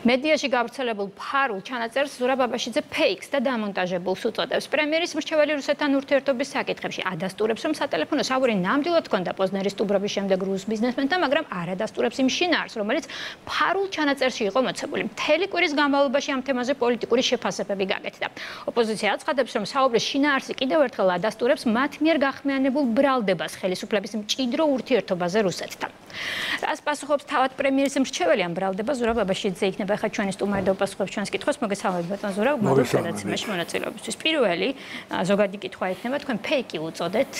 მედიაში გავრცელებულ ფარულ ჩანაწერს ზურაბ ბაბაშიძე ფეიქს და დამონტაჟებულს უწოდებს. პრემიერის მრჩეველი რუსეთთან ურთიერთობის საკითხებში ადასტურებს, რომ სატელეფონო საუბარი ნამდვილად ჰქონდა პოზნერის სტუბრობის შემდეგ რუს ბიზნესმენთან, მაგრამ არ ადასტურებს იმ შინაარს, რომელიც ფარულ ჩანაწერში იყო მოცემული. მთელი კვირის განმავლობაში ამ თემაზე პოლიტიკური შეფასებები გაკეთდა. ოპოზიცია აცხადებს, რომ საუბრის შინაარსი კიდევ ერთხელ ადასტურებს მათ მიერ გახმიანებულ ბრალდებას ხელისუფლების მჭიდრო ურთიერთობაზე რუსეთთან. რას პასუხობს თავად პრემიერის მრჩეველი? ამ ბრალდებას ზურაბ ბაბაშიძე იქნება ხა ჩვენი სტუმარი და პასუხობს ჩვენს კითხვას. მოგესალმებით ბატონ ზურაბ მოგესალმებით. გადაცემაში მონაწილეობისთვის პირველი ზოგადი კითხვა იქნება. თქვენ ფეიკი უწოდეთ.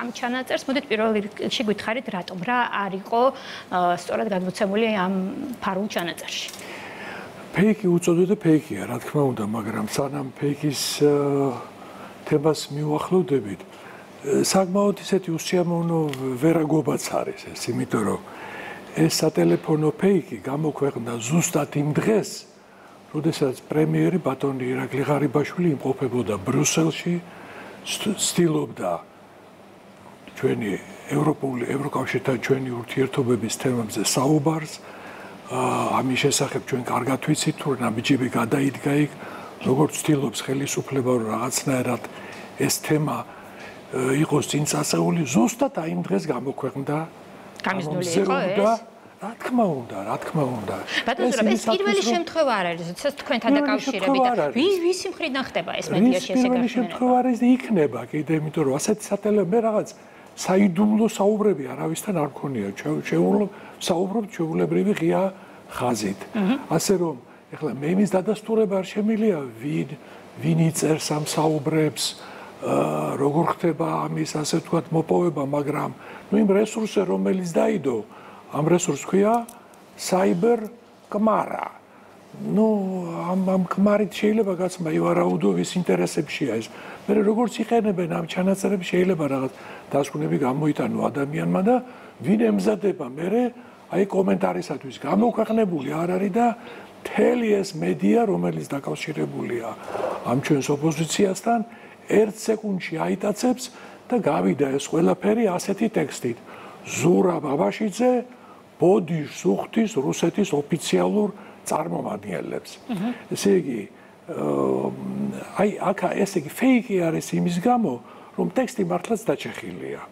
ამ ჩანაწერს მოდით პირველ რიგში გითხარით რატომ რა არისო სწორად გადმოცემული ამ ფარულ ჩანაწერში? ფეიკი უწოდეთ და ფეიკია. რა თქმა უნდა მაგრამ სანამ ფეიკის თემას მიუახლოვდებით საკმაოდ ისეთი უსიამოვნო ვერაგობაც არის ეს, იმიტომ რომ ეს სატელეფონო ფეიკი გამოქვეყნდა ზუსტად იმ დღეს, როდესაც პრემიერი ბატონი ირაკლი ღარიბაშვილი იმყოფებოდა ბრიუსელში, სტილობდა ჩვენი ევროპული ევროკავშირთან ჩვენი ურთიერთობების თემებზე საუბარს. ამის შესახებ ჩვენ კარგად ვიცით, თუ ნაბიჯები გადაიდგა იქ, როგორც ცდილობს ხელისუფლება რომ რაღაცნაირად ეს თემა იყოს წინ წასეული ზუსტად აი იმ დღეს გამოქვეყნდა გამიზნული იყო ეს რა თქმა უნდა, რა თქმა უნდა. ბატონო, ეს პირველი შემთხვევა არ არის, როდესაც თქვენთან დაკავშირებით და ვის ვისი მხრიდან ხდება ეს მედიაში ესე გახსნა? პირველი შემთხვევა არის და იქნება კიდე, იმიტომ რომ ასეთი სატელე მე რაღაც საიდუმლო საუბრები არავისთან არ მქონია. შეეულო საუბრობ ჩვეულებრივი ღია ხაზით. ასე რომ ეხლა მე იმის დადასტურება არ შემილია ვინ ვინ იწერს ამ საუბრებს როგორ ხდება ამის ასე ვთქვათ მოპოვება, მაგრამ ნუ იმ რესურსზე რომელიც დაიდო, ამ რესურსს ქვია cyber კმარა. ნუ ამ ამ კმარით შეიძლება გაცმა ივარაუდოვის ინტერესებშია ეს. მე როგორც იყენებენ ამ ჩანაწერებს შეიძლება რაღაც დასკვნები გამოიტანო ადამიანმა და ვინ ემზადება მე აი კომენტარისათვის გამოქვეყნებული არ არის და თელი ეს მედია რომელიც დაკავშირებულია ამ ჩვენს ოპოზიციასთან ერთ სეკუნდში აიტაცებს და გავიდა ეს ყველაფერი ასეთი ტექსტით. ზურა ბაბაშიძე ბოდიშ სუხთის რუსეთის ოფიციალურ წარმომადგენლებს. ესე იგი აი აკა ესე იგი ფეიკი არის იმის გამო, რომ ტექსტი მართლაც დაჭეხილია.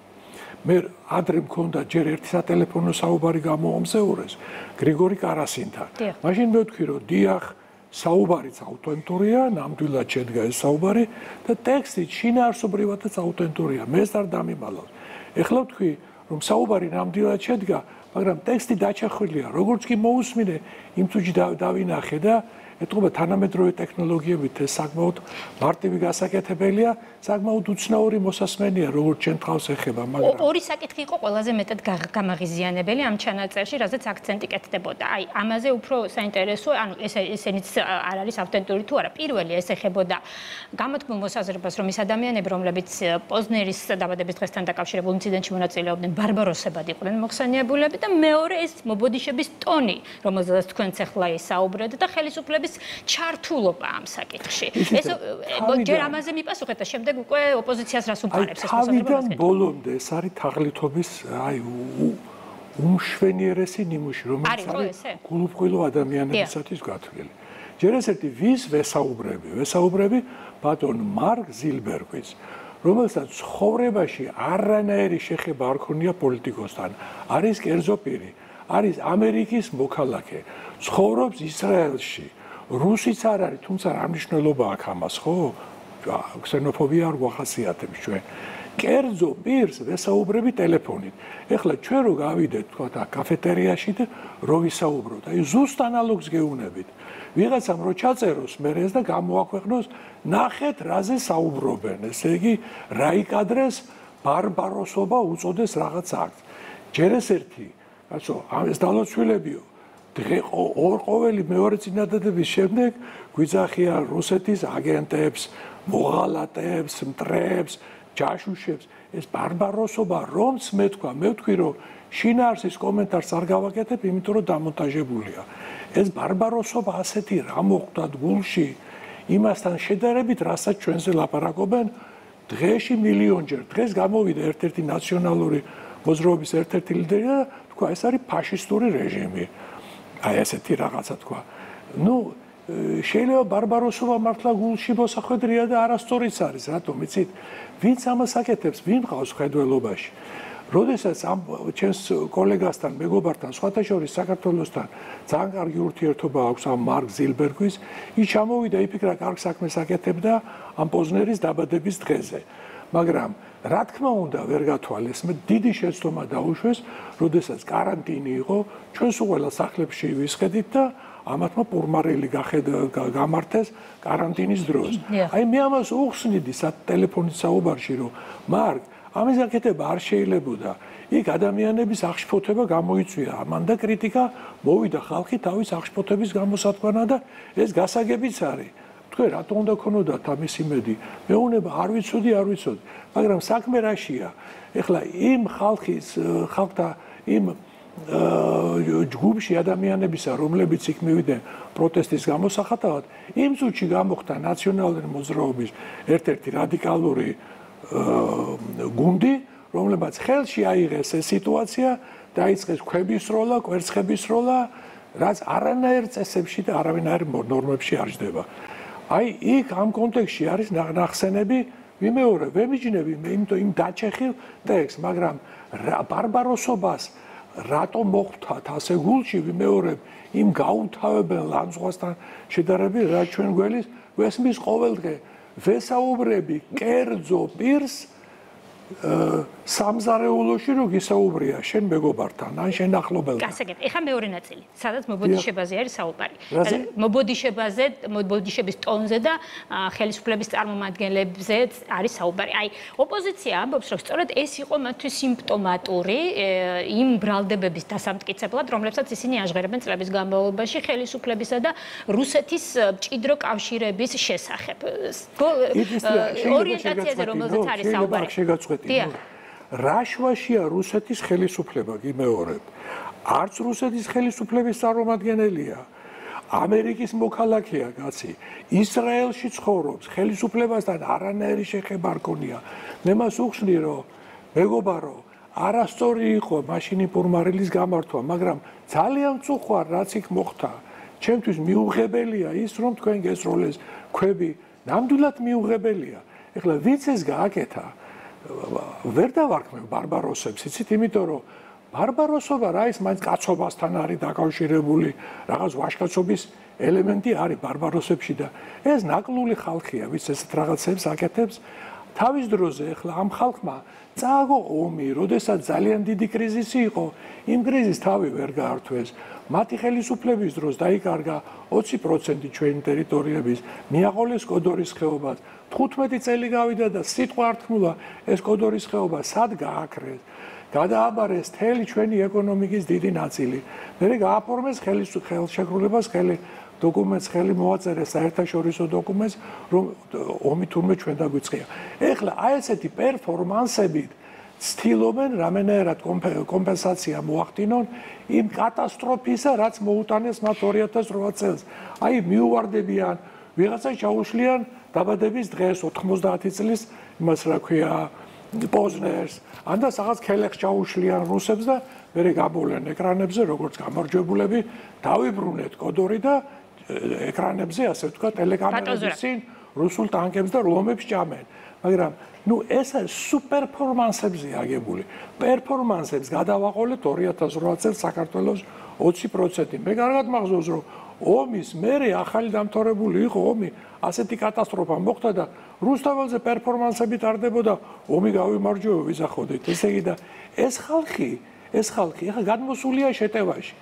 მე ადრე მქონდა ჯერ ერთი სატელეფონო საუბარი გამოომსეურეს გრიგორი კარასინთან. მაშინ მე ვთქვი რომ დიახ საუბარიც აუთენტურია, ნამდვილად შედგა ეს საუბარი და ტექსტი შინაარსობრივადაც აუთენტურია. მე არ დამიმალავ. ეხლა ვთქვი, რომ საუბარი ნამდვილად შედგა, მაგრამ ტექსტი დაჩახულია. როგორც კი მოусმინე, იმ თუჯი დავინახე და ეთქობა თანამედროვე ტექნოლოგიებით ეს საკმაოდ მარტივი გასაკეთებელია, საკმაოდ უცნაური მოსასმენია, როგორც ჩვენ თავს ეხება, მაგრამ ორი საკითხი იყო ყველაზე მეტად გამაღიზიანებელი ამ ჩანაწერში, რაზეც აქცენტი კეთდებოდა. აი, ამაზე უფრო საინტერესო, ანუ ეს ესენიც არ არის ავთენტური თუ არა. პირველი ეს ეხებოდა გამოთქმულ მოსაზრებას, რომ ის ადამიანები, რომლებიც პოზნერის დაბადების დღესთან დაკავშირებულ ინციდენტში მონაწილეობდნენ, ბარბაროსებად იყვნენ მოხსენიებულები და მეორე ეს მობოდიშების ტონი, რომელზეც თქვენც ახლა ისაუბრეთ და ხელისუფლების არის ჩართულობა ამ საკითხში. ეს ჯერ ამაზე მიპასუხეთ და შემდეგ უკვე ოპოზიციას რას უპარებს ეს მოსაზრება. აი, ბოლომდე ეს არის თაღლითობის აი უმშვენიერესი ნიმუში, რომელიც არის გულუბრყვილო ადამიანებისათვის გათვლილი. ჯერ ეს ერთი ვის ვესაუბრები? ვესაუბრები ბატონ მარკ ზილბერგის რომელსაც ცხოვრებაში არანაირი შეხება არ ქონია პოლიტიკოსთან. არის კერძო პირი, არის ამერიკის მოქალაქე, ცხოვრობს ისრაელში. რუსიც არ არის, თუმცა რა მნიშვნელობა აქვს ამას, ხო? ქსენოფობია არ გვახასიათებს ჩვენ. კერძო პირს ვესაუბრები ტელეფონით. ეხლა ჩვენ რო გავიდეთ, თქვა და კაფეტერიაში და რო ვისაუბროთ, აი ზუსტ ანალოგს გეუნებით. ვიღაცამ რო ჩაწეროს მე ეს და გამოაქვეყნოს, ნახეთ რაზე საუბრობენ. ესე იგი, რა იკადრეს ბარბაროსობა უწოდეს რაღაც აქტს. ჯერ ეს ერთი, კაცო, ამ ეს დალოცვილებიო. ორ ყოველი მეორე წინადადების შემდეგ გვიძახია რუსეთის აგენტებს, მოღალატეებს, მტრებს, ჯაშუშებს. ეს ბარბაროსობა რომც მე თქვა, მე ვთქვი რომ შინაარსის კომენტარს არ გავაკეთებ, იმიტომ რომ დამონტაჟებულია. ეს ბარბაროსობა ასეთი რა მოხდა გულში იმასთან შედარებით, რასაც ჩვენზე ლაპარაკობენ დღეში მილიონჯერ. დღეს გამოვიდა ერთ-ერთი ნაციონალური მოძრაობის ერთ-ერთი ლიდერი და თქვა ეს არის ფაშისტური რეჟიმი. აი ესეთი რაღაცა თქვა. ну შეიძლება ბარბაროსობა მართლა გულში მოსახვედრია და არასწორიც არის რატომ? იცით? ვინც ამას აკეთებს ვინ ყავს ხედველობაში? როდესაც ამ ჩემს კოლეგასთან მეგობართან სხვათა შორის საქართველოსთან ძალიან კარგი ურთიერთობა აქვს ამ მარკ ზილბერგვის ის ჩამოვიდა იფიქრა კარგ საქმეს აკეთებდა ამ პოზნერის დაბადების დღეზე მაგრამ რა თქმა უნდა ვერ გათვალეს მე დიდი შეცდომა დაუშვეს როდესაც каранტინი იყო ჩვენს უყველა სახლებში ვისხედით და ამათმა პურმარელი გამართეს каранტინის დროს აი მე ამას უხსნიდი სატელეფონის საუბარში რომ მარკ ამის გაკეთება არ შეიძლებოდა. იქ ადამიანების აღშფოთება გამოიწვია. ამან და კრიტიკა მოვიდა ხალხი თავის აღშფოთების გამოსათქვანა და ეს გასაგებიც არის. თქვენ რატომ უნდა ქონოდათ ამის იმედი მეუნება არ ვიცოდი არ ვიცოდი მაგრამ საქმე რაშია ეხლა იმ ხალხის ხალხთა იმ ჯგუფში ადამიანებისა რომლებიც იქ მივიდნენ პროტესტის გამოსახატავად იმ წუთში გამოხდა ნაციონალური მოძრაობის ერთ-ერთი რადიკალური გუნდი რომლებაც ხელში აიღეს ეს სიტუაცია დაიწყეს ქვების როლა, კვერცხების როლა, რაც არანაირ წესებში და არავინაირ ნორმებში არ ჯდება. აი იქ ამ კონტექსში არის ნახსენები ვიმეორე ვემიჯნები მე იმიტომ იმ დაჩეხილ ტექსტ მაგრამ ბარბაროსობას რატომ მოხვდათ ასე გულში ვიმეორებ იმ გაუთავებელ ლანძღვასთან შედარებით რა ჩვენ გველის ვესმის ყოველდღე? ვესაუბრები კერძო პირს სამზარეულოში რო გისაუბრია შენ მეგობართან ან შენ ახლობელთან. გასაგებ, ეხა მეორე ნაწილი, სადაც მობოდიშებაზე არის საუბარი. მობოდიშებაზე, მობოდიშების ტონზე და ხელისუფლების წარმომადგენლებზე არის საუბარი. აი, ოპოზიცია ამბობს, რომ სწორედ ეს იყო მათთვის სიმპტომატური იმ ბრალდებების დასამტკიცებლად, რომლებსაც ისინი აღღერებენ წლების განმავლობაში ხელისუფლებისა და რუსეთის მჭიდრო კავშირების შესახებ. ორიენტაციაზე რომელზეც არის საუბარი. შეგაწყვეტ დიახ. რაშვაშია რუსეთის ხელისუფლება გიმეორებ. არც რუსეთის ხელისუფლების წარმომადგენელია. ამერიკის მოქალაქეა კაცი. ისრაელში ცხოვრობს, ხელისუფლებასთან არანაირი შეხება არ ქონია. მე მას უხსნი რომ მეგობარო, არასწორი იყო მაშინი პურმარილის გამართვა, მაგრამ ძალიან წუხარ რაც იქ მოხდა. ჩემთვის მიუღებელია ის რომ თქვენ გესროლეს ქვები, ნამდვილად მიუღებელია. ეხლა ვიც ეს გააკეთა? ვერ დავარქმევ ბარბაროსებს, იცით, იმიტომ რომ ბარბაროსობა რა ის მაინც კაცობასთან არის დაკავშირებული, რაღაც ვაჟკაცობის ელემენტი არის ბარბაროსებში და ეს ნაკლული ხალხია, ვის ესეთ რაღაცებს აკეთებს. თავის დროზე ახლა ამ ხალხმა წააგო ომი, როდესაც ძალიან დიდი კრიზისი იყო, იმ კრიზისს თავი ვერ გაართვეს. მათი ხელისუფლების დროს დაიკარგა 20% ჩვენი ტერიტორიების, მიაყოლეს კოდორის ხეობა. 15 წელი გავიდა და სიტყვა ართმულა ეს კოდორის ხეობა სად გააქრეს გადააბარეს თელი ჩვენი ეკონომიკის დიდი ნაწილი მე გააფორმეს ხელის ხელშეკრულებას ხელი დოკუმენტს ხელი მოაწერეს საერთაშორისო დოკუმენტს რომ ომი თურმე ჩვენ დაგვიწყია. ეხლა აი ესეთი პერფორმანსებით ცდილობენ რამენერად კომპენსაცია მოახდინონ იმ კატასტროფისა რაც მოუტანეს მათ 2008 წელს აი მიუვარდებიან ვიღაცა ჩაუშლიან დაბადების დღეს 90 წლის იმას რა ქვია პოზნერს ან და რაღაც ქელეხს ჩაუშლიან რუსებს და მე გაბოლენ ეკრანებზე როგორც გამარჯვებულები დავიბრუნეთ კოდორი და ეკრანებზე ასე ვთქვა ტელეკამერების წინ რუსულ ტანკებს და რომებს ჭამენ მაგრამ ნუ ეს სუპერ პერფორმანსებზე აგებული პერფორმანსებს გადავაყოლეთ 2008 წელს საქართველოს 20% მე კარგად მახსოვს რომ ომის მერე ახალი დამთავრებული იყო ომი, ასეთი კატასტროფა მოხდა და რუსთაველზე პერფორმანსები ტარდებოდა, ომი გავიმარჯვებო ვიზახოდეთ. ესე იგი და ეს ხალხი, ეს ხალხი ახლა გადმოსულია შეტევაში.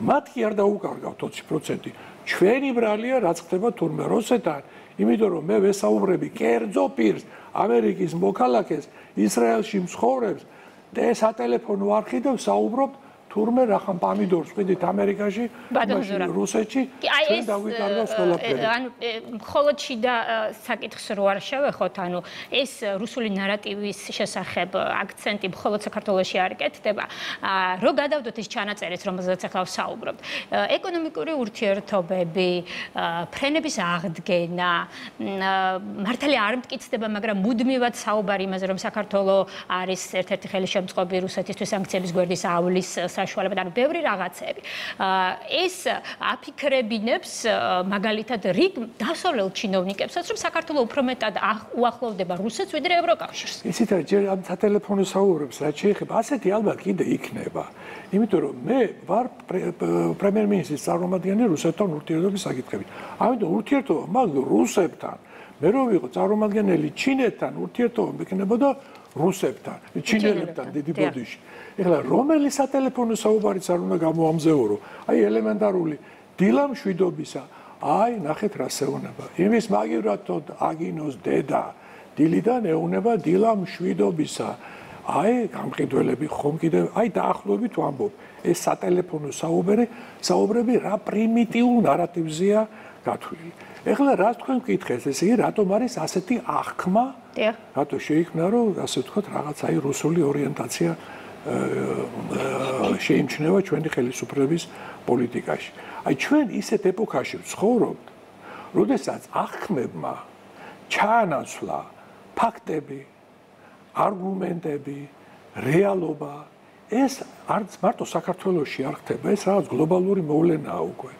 მათ კი არ დაუკარგავთ 20%. ჩვენი ბრალია რაც ხდება თურმე რუსეთთან, იმიტომ რომ მე ვესაუბრები კერძო პირს, ამერიკის მოქალაქეს, ისრაელში მსხოვრებს და ეს ატელეფონო არხი და საუბრობ თურმე რახან პამიდორს ვიდით ამერიკაში რუსეთში ჩვენ დაგვიკარგავს ყველაფერი. ანუ მხოლოდ შიდა საკითხს რო არ შევეხოთ ანუ ეს რუსული ნარატივის შესახებ აქცენტი მხოლოდ საქართველოსში არ ეკეთდება რო გადავდოთ ის ჩანაწერის რომელზეც ახლა ვსაუბრობთ. ეკონომიკური ურთიერთობები ფრენების აღდგენა მართალია არ მტკიცდება მაგრამ მუდმივად საუბარი იმაზე რომ საქართველოს არის ერთ-ერთი ხელშემწყობი რუსეთისთვის სანქციების გვერდის ავლის საშუალებად, ანუ ბევრი რაღაცები. ეს აფიქრებინებს მაგალითად რიგ დასავლელ ჩინოვნიკებსაც, რომ საქართველოს უფრო მეტად უახლოვდება რუსეთს ვიდრე ევროკავშირს. ისიც არის ჯერ ამ სატელეფონო საუბრებს რაც შეეხება, ასეთი ალბათ კიდე იქნება. იმიტომ რომ მე ვარ პრემიერ-მინისტრის წარმომადგენელი რუსეთთან ურთიერთობის საკითხებით. ამიტომ ურთიერთობა მაგ რუსებთან მე რო ვიყო წარმომადგენელი ჩინეთთან ურთიერთობა მექნებოდა რუსებთან, ჩინელებთან დიდი ბოდიში. ეხლა რომელი სატელეფონო საუბარიც არ უნდა გამოამზეურო? აი ელემენტარული დილა მშვიდობისა. აი ნახეთ რა შეუნება. იმის მაგივრათო აგინოს დედა დილიდან ეუნება დილა მშვიდობისა. აი გამყიდველები ხომ კიდე აი დაახლოებით ვამბობ ეს სატელეფონო საუბარი საუბრები რა პრიმიტიულ ნარატივზია გათვლილი. ეხლა რა თქვენ გკითხეს ესე იგი რატომ არის ასეთი აღქმა? დიახ. რატო შეიქმნა რომ ასე ვთქვათ რაღაც აი რუსული ორიენტაცია შეიმჩნევა ჩვენი ხელისუფლების პოლიტიკაში. აი ჩვენ ისეთ ეპოქაში ვცხოვრობთ, როდესაც აღქმებმა ჩაანაცვლა ფაქტები, არგუმენტები, რეალობა ეს არც მარტო საქართველოსში არ ხდება, ეს რაღაც გლობალური მოვლენაა უკვე.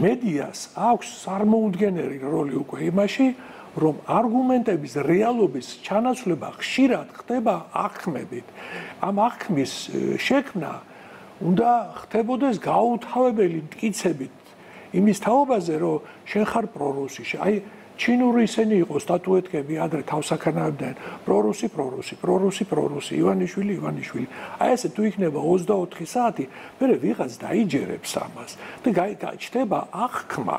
მედიას აქვს წარმოუდგენელი როლი უკვე იმაში, რომ არგუმენტების რეალობის ჩანაცვლება ხშირად ხდება აღქმებით. ამ აღქმის შექმნა უნდა ხდებოდეს გაუთავებელი მტკიცებით იმის თაობაზე, რომ შენ ხარ პრორუსი. აი ჩინური ისენი იყო სტატუეტკები ადრე თავსაქანავდნენ პრორუსი პრორუსი პრორუსი პრორუსი ივანიშვილი ივანიშვილი. აი ესე თუ იქნება 24 საათი მე ვიღაც დაიჯერებს ამას. და გაიჩნდება აღქმა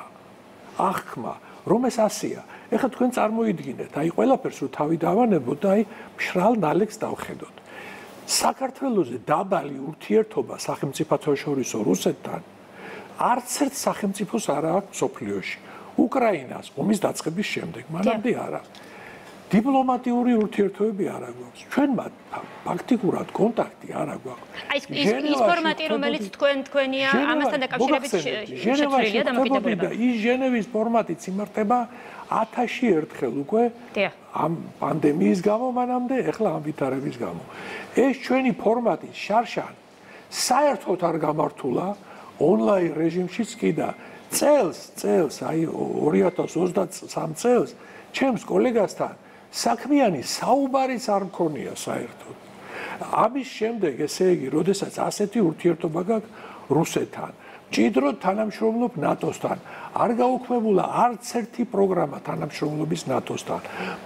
აღქმა რომ ეს ასია. ეხლა თქვენ წარმოიდგინეთ აი ყველაფერს რო თავი დავანებოთ და აი მშრალ ნალექს დავხედოთ. საქართველოსზე დაბალი ურთიერთობა სახელმწიფოთა შორის რუსეთთან არც ერთ სახელმწიფოს არ აქვს სოფლიოში უკრაინას ომის დაწყების შემდეგ მანამდე არა. დიპლომატიური ურთიერთობები არ აქვს ჩვენ მათ ფაქტიკურად კონტაქტი არ აქვს აი ის ის ფორმატი რომელიც თქვენ თქვენია ამასთან დაკავშირებით შეცვლილია დამოკიდებული და ის ჟენევის ფორმატიც იმართება 1000-ში ერთხელ უკვე ამ პანდემიის გამო მანამდე ეხლა ამ ვითარების გამო. ეს ჩვენი ფორმატი შარშან საერთოდ არ გამართულა ონლაინ რეჟიმშიც კი და წელს წელს აი 2023 წელს ჩემს კოლეგასთან საქმიანი საუბარიც არ მქონია საერთოდ. ამის შემდეგ ესე იგი როდესაც ასეთი ურთიერთობა გაქვს რუსეთთან ჭიდროდ თანამშრომლობ ნატოსთან არ გაუქმებულა არც ერთი პროგრამა თანამშრომლობის ნატოსთან.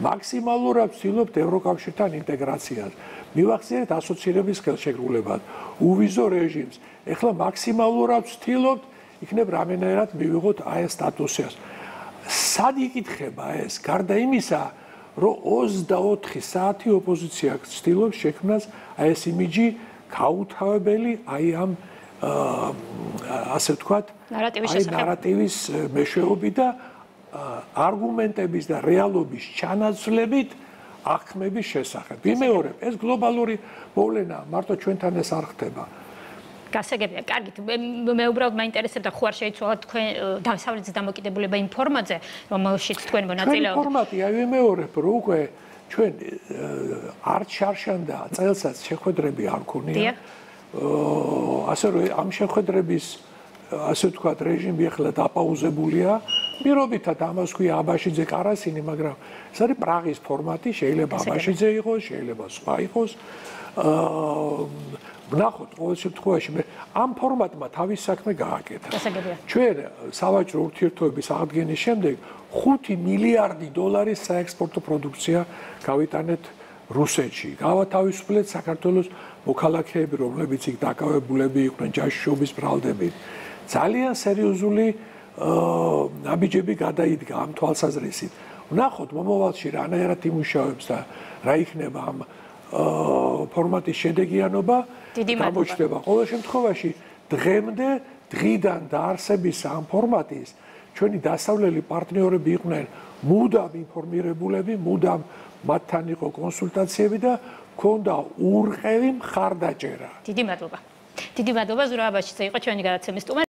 მაქსიმალურად ვცდილობთ ევროკავშირთან ინტეგრაციას. მივახციეთ ასოცირების ხელშეკრულებად. უვიზო რეჟიმს. ეხლა მაქსიმალურად ვცდილობთ იქნებ რამენერად მივიღოთ აი ეს სტატუსი. სად იკითხება ეს? გარდა იმისა, რომ 24 საათი ოპოზიცია ცდილობს შექმნას აი ეს იმიჯი გაუთავებელი აი ამ ასე ვთქვათ, ნარატივის შესახებ. აი ნარატივის მეშვეობით და არგუმენტების და რეალობის ჩანაცვლებით აღქმების შესახებ. ვიმეორებ, ეს გლობალური მოვლენაა, მარტო ჩვენთან ეს არ ხდება. გასაგებია. კარგით, მე უბრალოდ მაინტერესებდა ხო არ შეიცვალა თქვენ დასავლეთის დამოკიდებულება იმ ფორმატზე, რომელშიც თქვენ მონაწილეობთ. ფორმატი, აი ვიმეორებ, რომ უკვე ჩვენ არც შარშანდა წელსაც შეხვედრები არ ქონია. ასე რომ ამ შეხვედრების ასე ვთქვათ, რეჟიმი ახლა დაპაუზებულია. პირობითად ამას ქვია აბაშიძე კარასინი, მაგრამ ეს არის პრაღის ფორმატი, შეიძლება აბაშიძე იყოს, შეიძლება სხვა იყოს. აა ვნახოთ ყოველ შემთხვევაში მე ამ ფორმატმა თავის საქმე გააკეთა. ჩვენ სავაჭრო ურთიერთობების აღდგენის შემდეგ 5 მილიარდი დოლარის საექსპორტო პროდუქცია გავიტანეთ რუსეთში. გავათავისუფლეთ საქართველოს მოქალაქეები, რომლებიც იქ დაკავებულები იყვნენ ჯაშუშობის ბრალდებით. ძალიან სერიოზული აბიჯები გადაიდგა ამ თვალსაზრისით. ვნახოთ მომავალში რანაირად იმუშავებს და რა იქნება ამ ფორმატის შედეგიანობა გამოჩნდება. ყოველ შემთხვევაში დღემდე დღიდან დაარსების ამ ფორმატის ჩვენი დასავლელი პარტნიორები იყვნენ მუდამ ინფორმირებულები, მუდამ მათთან იყო კონსულტაციები და ქონდა ურყევი მხარდაჭერა. დიდი მადლობა. დიდი მადლობა ზურაბაშიძე იყო ჩვენი გადაცემის სტუმარი.